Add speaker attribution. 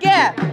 Speaker 1: again.